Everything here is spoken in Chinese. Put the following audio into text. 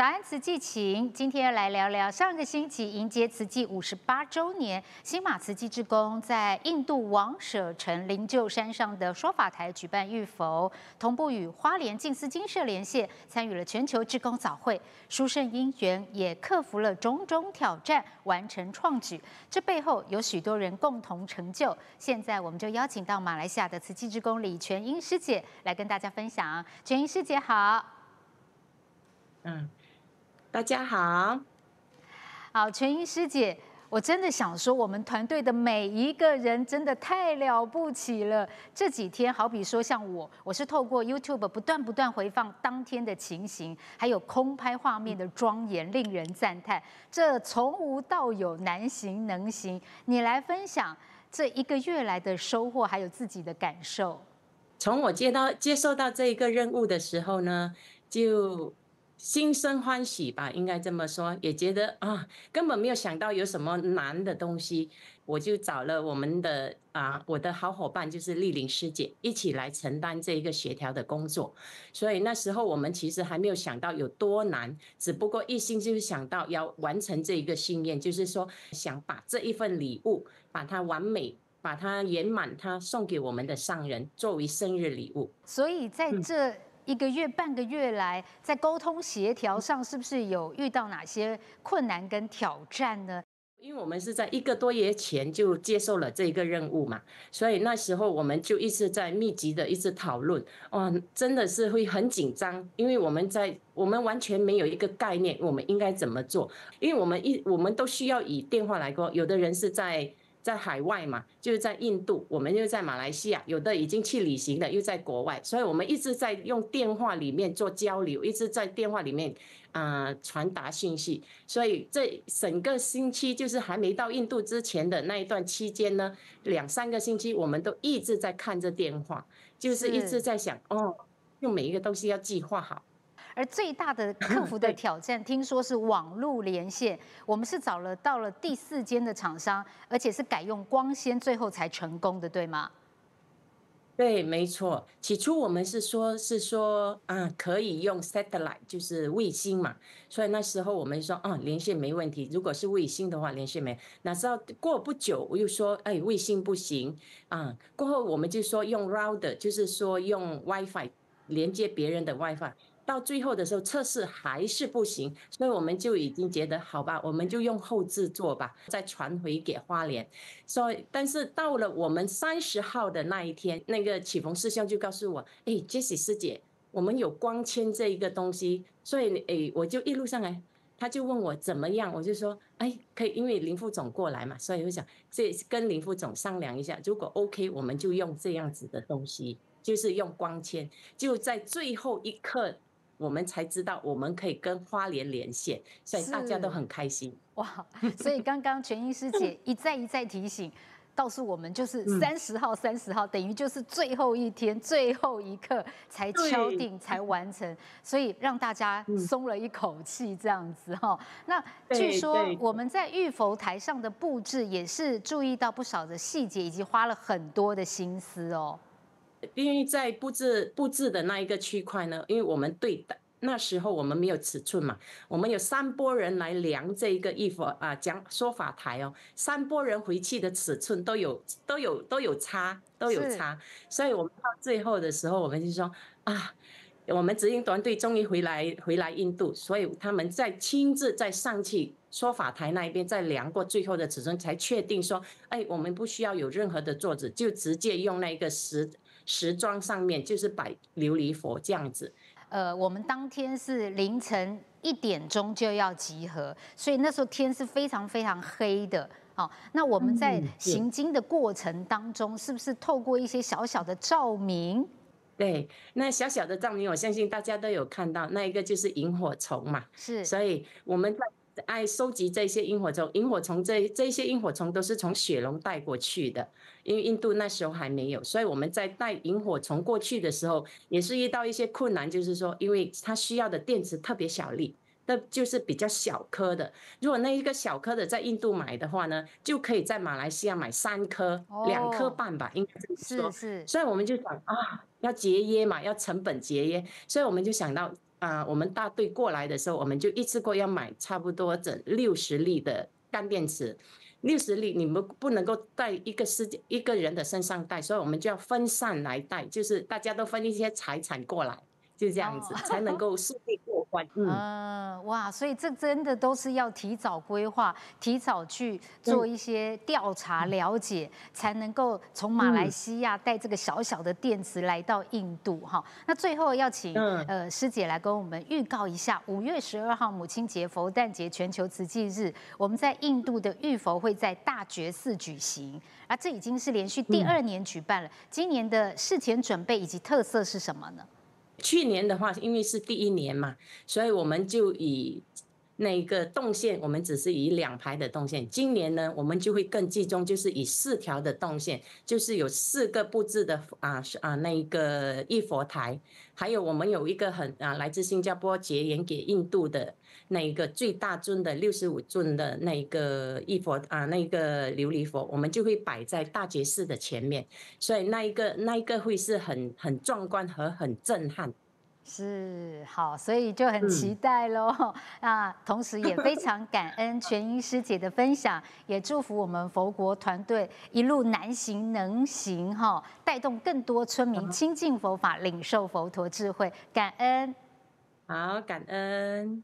早安，慈济情，今天来聊聊上个星期迎接慈济五十八周年，新马慈济之宫在印度王舍城灵鹫山上的说法台举办浴佛，同步与花莲净思金社连线，参与了全球志工早会。殊胜因缘也克服了种种挑战，完成创举。这背后有许多人共同成就。现在我们就邀请到马来西亚的慈济志工李全英师姐来跟大家分享。全英师姐好。嗯。大家好，好，全英师姐，我真的想说，我们团队的每一个人真的太了不起了。这几天，好比说像我，我是透过 YouTube 不断不断回放当天的情形，还有空拍画面的庄严，令人赞叹。这从无到有，难行能行。你来分享这一个月来的收获，还有自己的感受。从我接到接受到这一个任务的时候呢，就。心生欢喜吧，应该这么说，也觉得啊，根本没有想到有什么难的东西，我就找了我们的啊，我的好伙伴就是丽玲师姐一起来承担这一个协调的工作。所以那时候我们其实还没有想到有多难，只不过一心就是想到要完成这一个心愿，就是说想把这一份礼物把它完美、把它圆满，它送给我们的上人作为生日礼物。所以在这。一个月、半个月来，在沟通协调上，是不是有遇到哪些困难跟挑战呢？因为我们是在一个多月前就接受了这个任务嘛，所以那时候我们就一直在密集的一直讨论，哇，真的是会很紧张，因为我们在我们完全没有一个概念，我们应该怎么做？因为我们一我们都需要以电话来过，有的人是在。在海外嘛，就是在印度，我们又在马来西亚，有的已经去旅行的又在国外，所以我们一直在用电话里面做交流，一直在电话里面啊传达信息。所以这整个星期就是还没到印度之前的那一段期间呢，两三个星期我们都一直在看着电话，就是一直在想哦，用每一个东西要计划好。而最大的 克服的挑战，听说是网络连线。我们是找了到了第四间的厂商，而且是改用光纤，最后才成功的，对吗？对，没错。起初我们是说，是说啊，可以用 satellite，就是卫星嘛。所以那时候我们说，啊，连线没问题。如果是卫星的话，连线没。哪知道过不久，我又说，哎，卫星不行啊。过后我们就说用 router，就是说用 WiFi 连接别人的 WiFi。到最后的时候测试还是不行，所以我们就已经觉得好吧，我们就用后制作吧，再传回给花莲。所以，但是到了我们三十号的那一天，那个启峰师兄就告诉我：“哎，Jesse 师姐，我们有光纤这一个东西。”所以，哎，我就一路上来，他就问我怎么样，我就说：“哎，可以，因为林副总过来嘛，所以我想这跟林副总商量一下，如果 OK，我们就用这样子的东西，就是用光纤，就在最后一刻。”我们才知道我们可以跟花莲连线，所以大家都很开心哇！所以刚刚全英师姐一再一再提醒，告诉我们就是三十号，三十号等于就是最后一天，最后一刻才敲定才完成，所以让大家松了一口气这样子哈。那据说我们在玉佛台上的布置也是注意到不少的细节，以及花了很多的心思哦。因为在布置布置的那一个区块呢，因为我们对的那时候我们没有尺寸嘛，我们有三波人来量这一个衣服啊，讲说法台哦，三波人回去的尺寸都有都有都有差都有差，所以我们到最后的时候，我们就说啊，我们执行团队终于回来回来印度，所以他们再亲自再上去说法台那一边再量过最后的尺寸，才确定说，哎，我们不需要有任何的桌子，就直接用那个石。时装上面就是摆琉璃佛这样子。呃，我们当天是凌晨一点钟就要集合，所以那时候天是非常非常黑的。好，那我们在行经的过程当中，是不是透过一些小小的照明？对，那小小的照明，我相信大家都有看到，那一个就是萤火虫嘛。是，所以我们在。爱收集这些萤火虫，萤火虫这这些萤火虫都是从雪龙带过去的，因为印度那时候还没有，所以我们在带萤火虫过去的时候，也是遇到一些困难，就是说，因为它需要的电池特别小粒，那就是比较小颗的。如果那一个小颗的在印度买的话呢，就可以在马来西亚买三颗，两颗半吧，应该是是。所以我们就想啊，要节约嘛，要成本节约，所以我们就想到。啊，我们大队过来的时候，我们就一次过要买差不多整六十粒的干电池，六十粒你们不能够带一个世界一个人的身上带，所以我们就要分散来带，就是大家都分一些财产过来，就这样子才能够顺利过。嗯，哇，所以这真的都是要提早规划，提早去做一些调查了解，才能够从马来西亚带这个小小的电池来到印度哈。那最后要请呃师姐来跟我们预告一下，五月十二号母亲节、佛诞节全球慈济日，我们在印度的玉佛会在大觉寺举行，啊，这已经是连续第二年举办了。今年的事前准备以及特色是什么呢？去年的话，因为是第一年嘛，所以我们就以那一个动线，我们只是以两排的动线。今年呢，我们就会更集中，就是以四条的动线，就是有四个布置的啊啊那一个一佛台，还有我们有一个很啊来自新加坡结缘给印度的那一个最大尊的六十五尊的那一个一佛啊那一个琉璃佛，我们就会摆在大觉寺的前面，所以那一个那一个会是很很壮观和很震撼。是好，所以就很期待喽。那同时也非常感恩全英师姐的分享，也祝福我们佛国团队一路难行能行哈，带动更多村民亲近佛法，领受佛陀智慧。感恩，好，感恩。